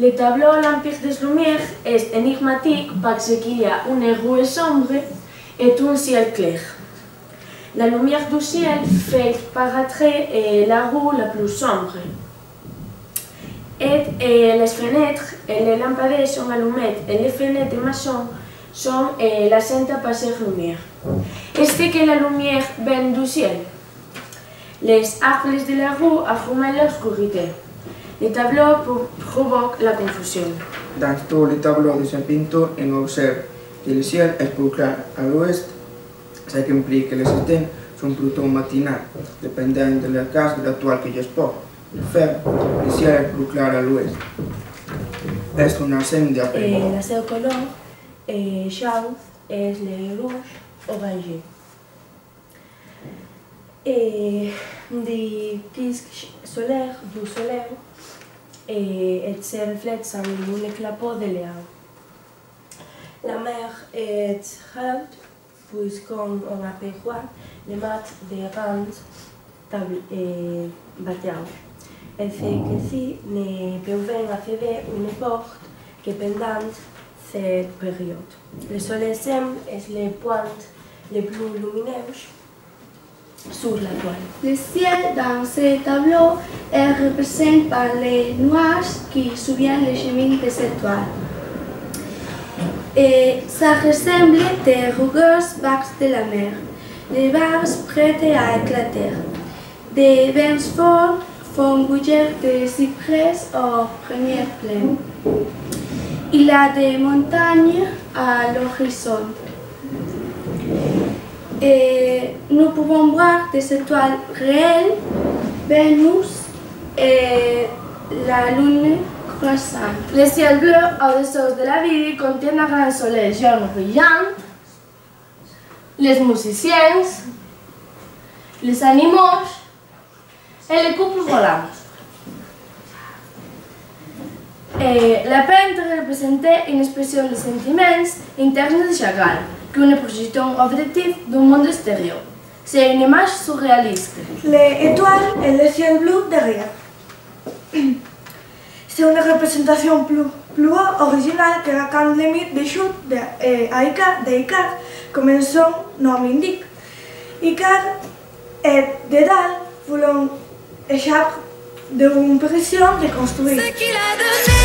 Le tableau L'Empire des Lumières est énigmatique parce qu'il y a une rue sombre et un ciel clair. La lumière du ciel fait paraître eh, la rue la plus sombre. Et, eh, les fenêtres et les lampadaires sont allumées et les fenêtres maçons sont eh, la sainte passer lumière. Est-ce que la lumière vient du ciel? Les arbres de la rue affirment l'obscurité. Le tableau pro- provoque la confusion. Dans tous les tableaux de ce pinteur, on observe que le ciel est plus clair à l'ouest, ce qui implique que les étoiles sont plutôt matinales, dépendant de la case de la toile que je porte. De fait, le ciel est plus clair à l'ouest. C'est un ensemble d'après Et la couleur est chaude et le rouge orangé. Et des disques solaires du soleil et se reflète en un éclatement de léon. La mer est haute puisqu'on on aperçoit les mat des grandes tables et. Elle fait que si ne peuvent accéder une porte que pendant cette période. Le soleil semble est le point le plus lumineux Le ciel dans ce tableau est représenté par les nuages qui suivent le chemin de cette toile. Et ça ressemble des rugueuses vagues de la mer, les vagues prêtes à éclater. Des vents forts font bouger des cyprès au premier plan. Il y a des montagnes à l'horizon. Et nous pouvons voir des étoiles réelles, Vénus et la lune croissante. Le ciel bleu au-dessous de la ville contient un grand soleil jaune brillant, les musiciens, les animaux et les couples volants. La peintre représentait une expression de sentiments internes de chagrin, qu'une projection objective d'un monde extérieur. C'est une image surréaliste. Les étoiles et le ciel bleu derrière. C'est une représentation plus, plus originale que la quand les mythes de Chute de, euh, à Icar, de Icar, comme son nom indique. Icar et de dalle voulant échapper d'une pression de construire. Ce qu'il a donné.